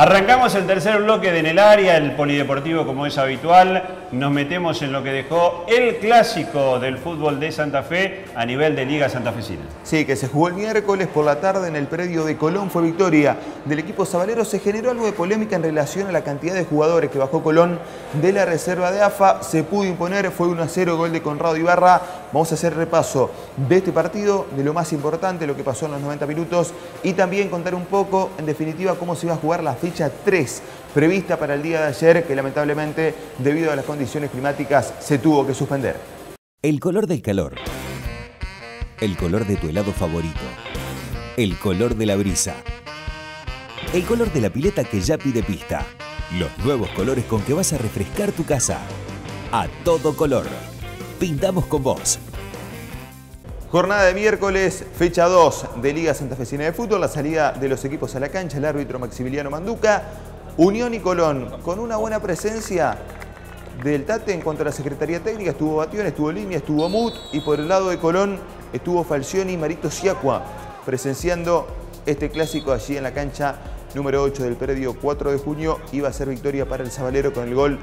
Arrancamos el tercer bloque de en el área, el polideportivo como es habitual. Nos metemos en lo que dejó el clásico del fútbol de Santa Fe a nivel de Liga Santafesina. Sí, que se jugó el miércoles por la tarde en el predio de Colón. Fue victoria del equipo sabalero. Se generó algo de polémica en relación a la cantidad de jugadores que bajó Colón de la reserva de AFA. Se pudo imponer, fue 1 a 0, gol de Conrado Ibarra. Vamos a hacer repaso de este partido, de lo más importante, lo que pasó en los 90 minutos y también contar un poco, en definitiva, cómo se iba a jugar la fecha 3 prevista para el día de ayer que lamentablemente debido a las condiciones climáticas se tuvo que suspender. El color del calor. El color de tu helado favorito. El color de la brisa. El color de la pileta que ya pide pista. Los nuevos colores con que vas a refrescar tu casa. A todo color. Pintamos con vos. Jornada de miércoles, fecha 2 de Liga Santafesina de Fútbol, la salida de los equipos a la cancha, el árbitro Maximiliano Manduca, Unión y Colón, con una buena presencia del Tate en cuanto a la Secretaría Técnica, estuvo Batión, estuvo Línea, estuvo Mut y por el lado de Colón estuvo Falcioni y Marito Siacua presenciando este clásico allí en la cancha número 8 del predio 4 de junio. Iba a ser victoria para el Sabalero con el gol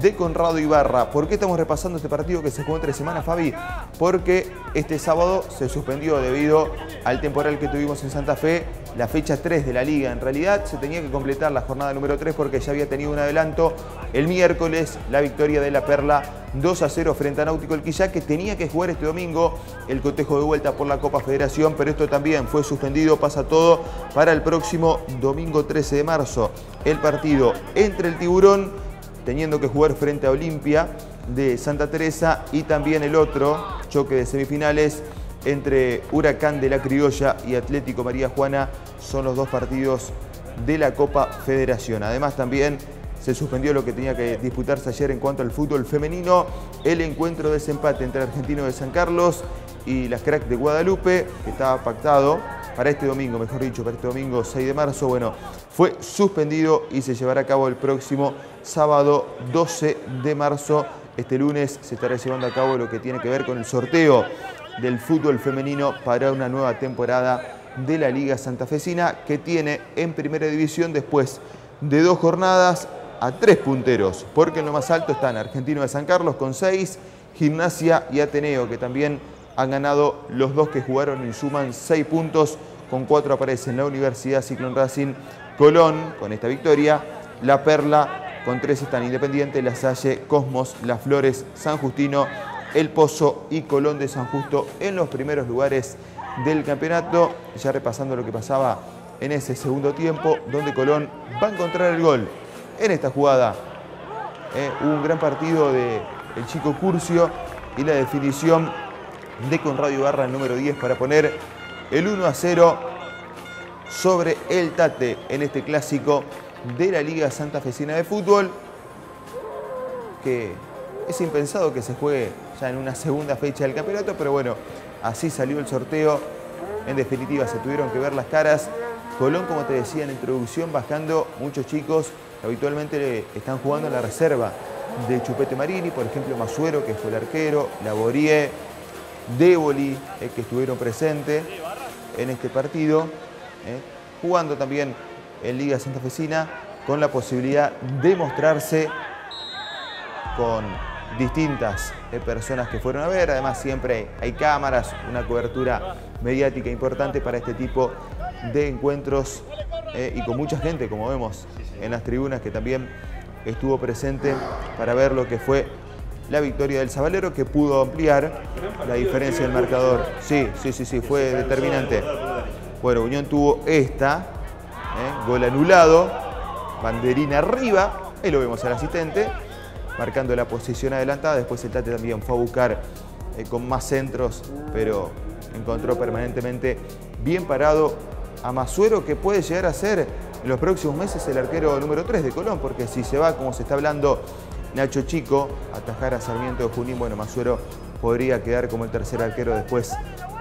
de Conrado Ibarra. ¿Por qué estamos repasando este partido que se jugó entre semanas, Fabi? Porque este sábado se suspendió debido al temporal que tuvimos en Santa Fe, la fecha 3 de la liga. En realidad se tenía que completar la jornada número 3 porque ya había tenido un adelanto el miércoles, la victoria de la Perla 2 a 0 frente a Náutico El Quillá, que tenía que jugar este domingo el cotejo de vuelta por la Copa Federación, pero esto también fue suspendido, pasa todo para el próximo domingo 13 de marzo. El partido entre el Tiburón teniendo que jugar frente a Olimpia de Santa Teresa y también el otro choque de semifinales entre Huracán de la Criolla y Atlético María Juana son los dos partidos de la Copa Federación. Además también se suspendió lo que tenía que disputarse ayer en cuanto al fútbol femenino, el encuentro de desempate entre Argentino de San Carlos y las Cracks de Guadalupe, que estaba pactado para este domingo, mejor dicho, para este domingo 6 de marzo, bueno, fue suspendido y se llevará a cabo el próximo sábado 12 de marzo. Este lunes se estará llevando a cabo lo que tiene que ver con el sorteo del fútbol femenino para una nueva temporada de la Liga Santafesina que tiene en primera división después de dos jornadas a tres punteros, porque en lo más alto están Argentino de San Carlos con seis, Gimnasia y Ateneo, que también han ganado los dos que jugaron y suman seis puntos, con cuatro aparecen la Universidad Ciclón Racing, Colón con esta victoria, La Perla con tres están Independiente, La Salle, Cosmos, Las Flores, San Justino, El Pozo y Colón de San Justo en los primeros lugares del campeonato. Ya repasando lo que pasaba en ese segundo tiempo, donde Colón va a encontrar el gol en esta jugada. Eh, un gran partido del el chico Curcio y la definición de Conrado Ibarra, el número 10, para poner el 1 a 0 sobre el Tate en este clásico de la Liga Santa Fecina de Fútbol, que es impensado que se juegue ya en una segunda fecha del campeonato, pero bueno, así salió el sorteo. En definitiva, se tuvieron que ver las caras. Colón, como te decía en la introducción, bajando muchos chicos habitualmente están jugando en la reserva de Chupete Marini, por ejemplo Masuero, que fue el arquero, Laborier, Déboli, eh, que estuvieron presentes en este partido, eh, jugando también en Liga Santafesina con la posibilidad de mostrarse con distintas eh, personas que fueron a ver. Además siempre hay cámaras, una cobertura mediática importante para este tipo de encuentros eh, y con mucha gente, como vemos en las tribunas, que también estuvo presente para ver lo que fue la victoria del Zabalero, que pudo ampliar la diferencia del marcador. Sí, sí, sí, sí, fue determinante. Bueno, Unión tuvo esta, ¿eh? gol anulado, banderina arriba, ahí lo vemos al asistente, marcando la posición adelantada, después el Tate también fue a buscar eh, con más centros, pero encontró permanentemente bien parado a Masuero, que puede llegar a ser en los próximos meses el arquero número 3 de Colón, porque si se va, como se está hablando, Nacho Chico, atajar a Sarmiento de Junín, bueno, Masuero podría quedar como el tercer arquero después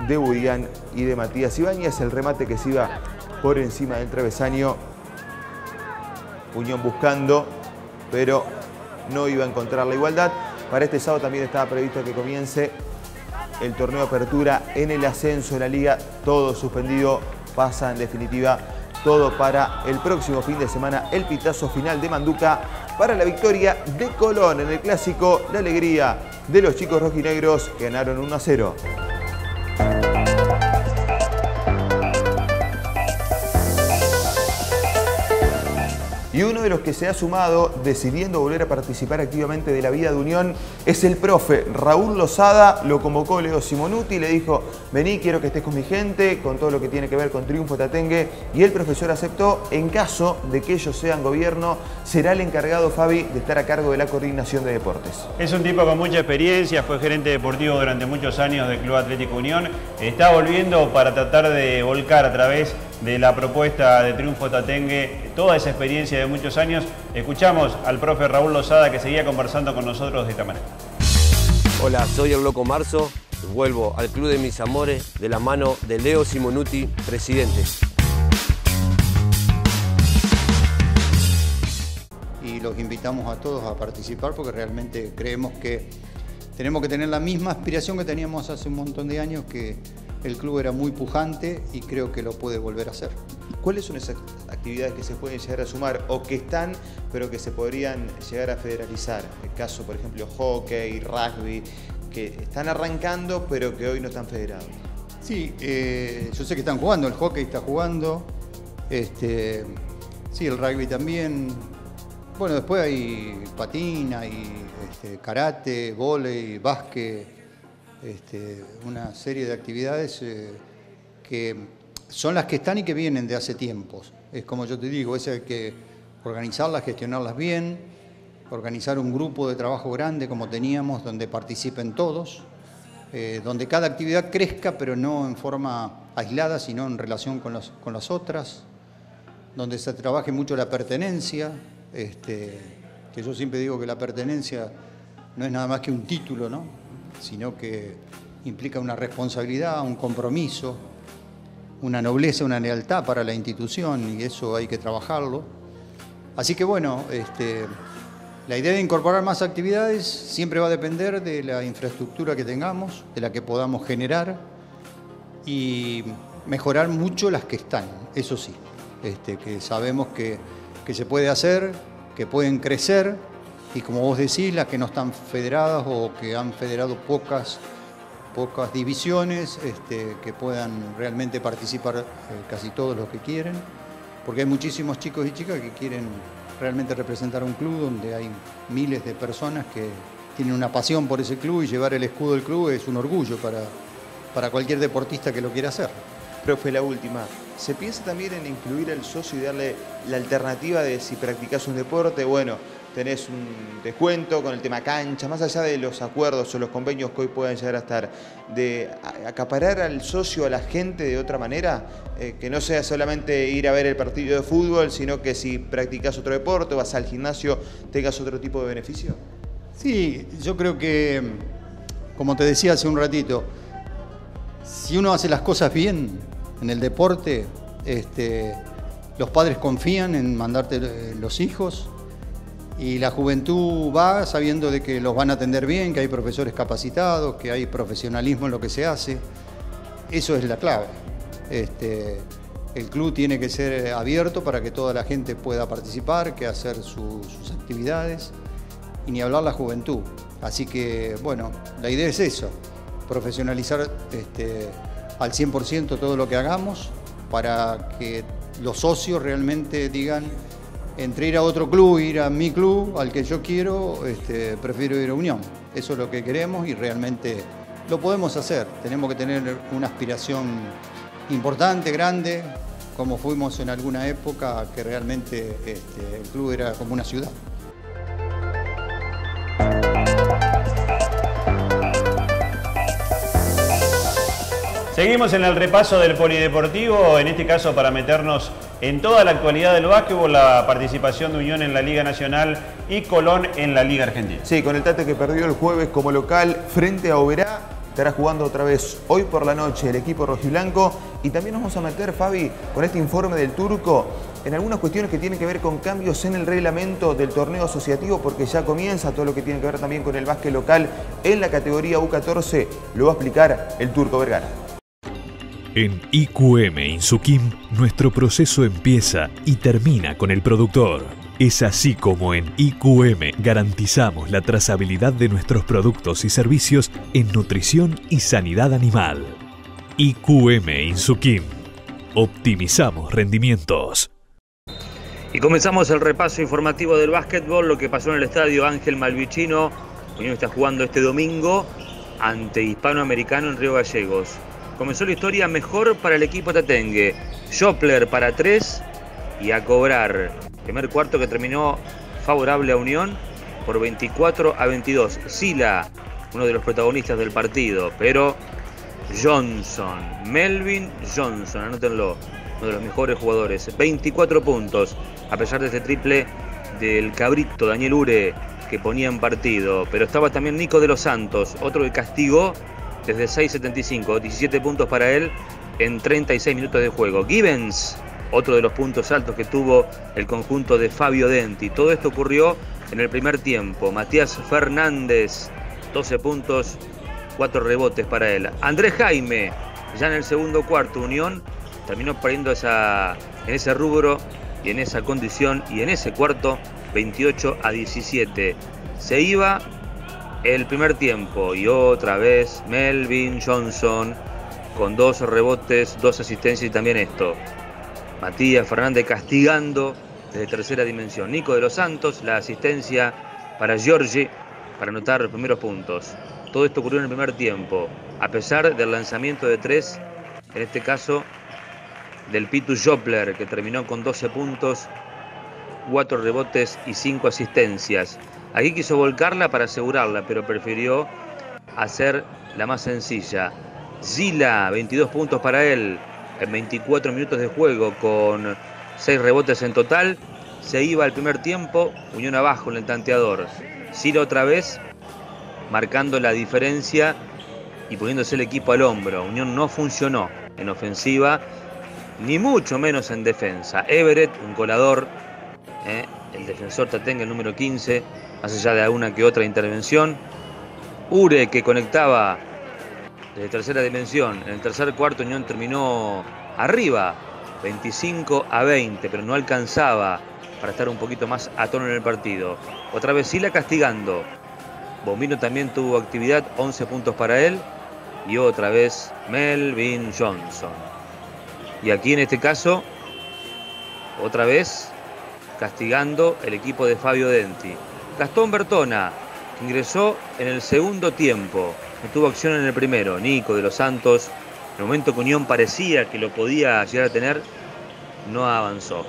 de Budián y de Matías Ibáñez. El remate que se iba por encima del travesaño. Unión buscando, pero no iba a encontrar la igualdad. Para este sábado también estaba previsto que comience el torneo de apertura en el ascenso de la liga. Todo suspendido, pasa en definitiva todo para el próximo fin de semana, el pitazo final de Manduca para la victoria de Colón en el clásico, la alegría de los chicos rojinegros ganaron 1 a 0. Y uno de los que se ha sumado decidiendo volver a participar activamente de la vida de Unión es el profe Raúl Lozada. Lo convocó Leo Simonuti, le dijo, vení, quiero que estés con mi gente, con todo lo que tiene que ver con Triunfo Tatengue. Y el profesor aceptó, en caso de que ellos sean gobierno, será el encargado, Fabi, de estar a cargo de la coordinación de deportes. Es un tipo con mucha experiencia, fue gerente deportivo durante muchos años del Club Atlético Unión. Está volviendo para tratar de volcar a través de la propuesta de Triunfo Tatengue, toda esa experiencia de muchos años. Escuchamos al profe Raúl Lozada que seguía conversando con nosotros de esta manera. Hola, soy el Loco Marzo, vuelvo al Club de Mis Amores de la mano de Leo Simonuti, presidente. Y los invitamos a todos a participar porque realmente creemos que tenemos que tener la misma aspiración que teníamos hace un montón de años que el club era muy pujante y creo que lo puede volver a hacer. ¿Cuáles son esas actividades que se pueden llegar a sumar o que están, pero que se podrían llegar a federalizar? El caso, por ejemplo, hockey, rugby, que están arrancando, pero que hoy no están federados. Sí, eh, yo sé que están jugando, el hockey está jugando, este, sí, el rugby también. Bueno, después hay patina, hay este, karate, volei, básquet, este, una serie de actividades eh, que son las que están y que vienen de hace tiempos. Es como yo te digo, es hay que organizarlas, gestionarlas bien, organizar un grupo de trabajo grande como teníamos, donde participen todos, eh, donde cada actividad crezca, pero no en forma aislada, sino en relación con, con las otras, donde se trabaje mucho la pertenencia, este, que yo siempre digo que la pertenencia no es nada más que un título, ¿no? Sino que implica una responsabilidad, un compromiso, una nobleza, una lealtad para la institución y eso hay que trabajarlo. Así que bueno, este, la idea de incorporar más actividades siempre va a depender de la infraestructura que tengamos, de la que podamos generar y mejorar mucho las que están, eso sí, este, que sabemos que, que se puede hacer, que pueden crecer y como vos decís, las que no están federadas o que han federado pocas, pocas divisiones, este, que puedan realmente participar eh, casi todos los que quieren, porque hay muchísimos chicos y chicas que quieren realmente representar un club donde hay miles de personas que tienen una pasión por ese club y llevar el escudo del club es un orgullo para, para cualquier deportista que lo quiera hacer. Profe, la última. ¿Se piensa también en incluir al socio y darle la alternativa de si practicas un deporte? Bueno, tenés un descuento con el tema cancha, más allá de los acuerdos o los convenios que hoy puedan llegar a estar, de acaparar al socio, a la gente de otra manera, eh, que no sea solamente ir a ver el partido de fútbol, sino que si practicas otro deporte, vas al gimnasio, tengas otro tipo de beneficio? Sí, yo creo que, como te decía hace un ratito, si uno hace las cosas bien en el deporte, este, los padres confían en mandarte eh, los hijos, y la juventud va sabiendo de que los van a atender bien, que hay profesores capacitados, que hay profesionalismo en lo que se hace. Eso es la clave. Este, el club tiene que ser abierto para que toda la gente pueda participar, que hacer sus actividades y ni hablar la juventud. Así que, bueno, la idea es eso, profesionalizar este, al 100% todo lo que hagamos para que los socios realmente digan entre ir a otro club, ir a mi club, al que yo quiero, este, prefiero ir a Unión. Eso es lo que queremos y realmente lo podemos hacer. Tenemos que tener una aspiración importante, grande, como fuimos en alguna época, que realmente este, el club era como una ciudad. Seguimos en el repaso del polideportivo, en este caso para meternos en toda la actualidad del básquetbol, la participación de Unión en la Liga Nacional y Colón en la Liga Argentina. Sí, con el Tate que perdió el jueves como local frente a Oberá, estará jugando otra vez hoy por la noche el equipo rojiblanco y también nos vamos a meter, Fabi, con este informe del turco en algunas cuestiones que tienen que ver con cambios en el reglamento del torneo asociativo porque ya comienza todo lo que tiene que ver también con el básquet local en la categoría U14, lo va a explicar el turco Vergara. En IQM Insukim, nuestro proceso empieza y termina con el productor. Es así como en IQM garantizamos la trazabilidad de nuestros productos y servicios en nutrición y sanidad animal. IQM Insukim. Optimizamos rendimientos. Y comenzamos el repaso informativo del básquetbol, lo que pasó en el estadio Ángel Malvicino. Unión está jugando este domingo ante Hispanoamericano en Río Gallegos. Comenzó la historia mejor para el equipo Tatengue. Jopler para tres y a cobrar. Primer cuarto que terminó favorable a Unión por 24 a 22. Sila, uno de los protagonistas del partido, pero Johnson, Melvin Johnson, anótenlo, uno de los mejores jugadores. 24 puntos, a pesar de este triple del cabrito Daniel Ure que ponía en partido. Pero estaba también Nico de los Santos, otro que castigó desde 6.75, 17 puntos para él en 36 minutos de juego. Gibbons, otro de los puntos altos que tuvo el conjunto de Fabio Denti. Todo esto ocurrió en el primer tiempo. Matías Fernández, 12 puntos, 4 rebotes para él. Andrés Jaime, ya en el segundo cuarto, Unión, terminó perdiendo esa, en ese rubro y en esa condición y en ese cuarto 28 a 17. Se iba el primer tiempo y otra vez Melvin Johnson con dos rebotes, dos asistencias y también esto. Matías Fernández castigando desde tercera dimensión. Nico de los Santos, la asistencia para Giorgi para anotar los primeros puntos. Todo esto ocurrió en el primer tiempo, a pesar del lanzamiento de tres, en este caso del Pitu Jopler, que terminó con 12 puntos, 4 rebotes y 5 asistencias. Aquí quiso volcarla para asegurarla, pero prefirió hacer la más sencilla. Zila, 22 puntos para él en 24 minutos de juego con 6 rebotes en total. Se iba al primer tiempo, Unión abajo en el tanteador. Zila otra vez marcando la diferencia y poniéndose el equipo al hombro. Unión no funcionó en ofensiva, ni mucho menos en defensa. Everett, un colador, eh, el defensor Tatenga, el número 15, más allá de alguna que otra intervención. Ure, que conectaba desde tercera dimensión. En el tercer cuarto Unión terminó arriba, 25 a 20, pero no alcanzaba para estar un poquito más a tono en el partido. Otra vez Sila castigando. Bombino también tuvo actividad, 11 puntos para él. Y otra vez Melvin Johnson. Y aquí en este caso, otra vez castigando el equipo de Fabio Denti. Gastón Bertona, ingresó en el segundo tiempo, no tuvo acción en el primero. Nico de los Santos, en el momento que Unión parecía que lo podía llegar a tener, no avanzó.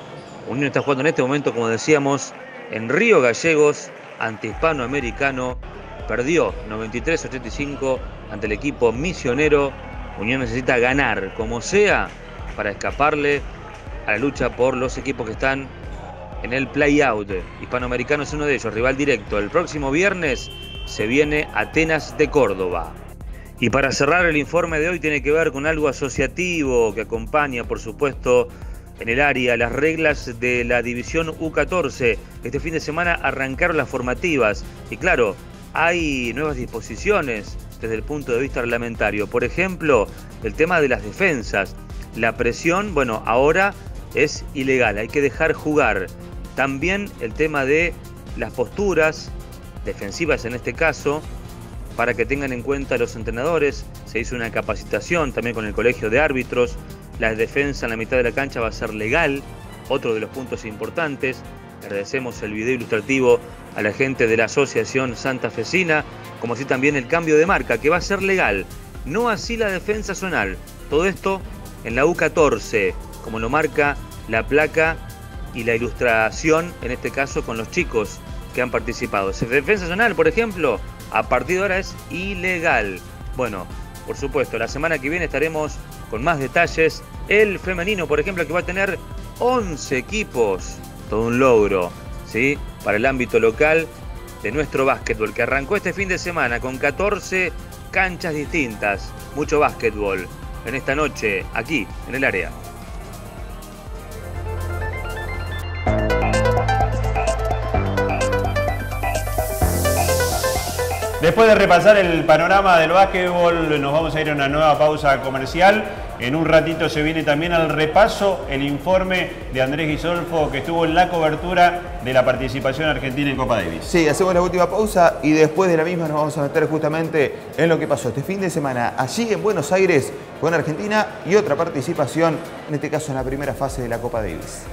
Unión está jugando en este momento, como decíamos, en Río Gallegos, ante Hispanoamericano, perdió 93-85 ante el equipo misionero. Unión necesita ganar, como sea, para escaparle a la lucha por los equipos que están en el play-out. Hispanoamericano es uno de ellos, rival directo. El próximo viernes se viene Atenas de Córdoba. Y para cerrar el informe de hoy tiene que ver con algo asociativo que acompaña, por supuesto, en el área las reglas de la división U14. Este fin de semana arrancaron las formativas y claro, hay nuevas disposiciones desde el punto de vista reglamentario. Por ejemplo, el tema de las defensas. La presión, bueno, ahora es ilegal, hay que dejar jugar. También el tema de las posturas defensivas en este caso, para que tengan en cuenta los entrenadores. Se hizo una capacitación también con el colegio de árbitros. La defensa en la mitad de la cancha va a ser legal, otro de los puntos importantes. Agradecemos el video ilustrativo a la gente de la Asociación Santa Fecina, como así también el cambio de marca, que va a ser legal. No así la defensa zonal. Todo esto en la U14, como lo marca la placa y la ilustración, en este caso con los chicos que han participado. Defensa Nacional, por ejemplo, a partir de ahora es ilegal. Bueno, por supuesto, la semana que viene estaremos con más detalles. El femenino, por ejemplo, que va a tener 11 equipos, todo un logro, ¿sí? Para el ámbito local de nuestro básquetbol, que arrancó este fin de semana con 14 canchas distintas. Mucho básquetbol en esta noche aquí en el área. Después de repasar el panorama del básquetbol, nos vamos a ir a una nueva pausa comercial. En un ratito se viene también al repaso el informe de Andrés Guisolfo que estuvo en la cobertura de la participación argentina en Copa Davis. Sí, hacemos la última pausa y después de la misma nos vamos a meter justamente en lo que pasó este fin de semana allí en Buenos Aires con Argentina y otra participación, en este caso en la primera fase de la Copa Davis.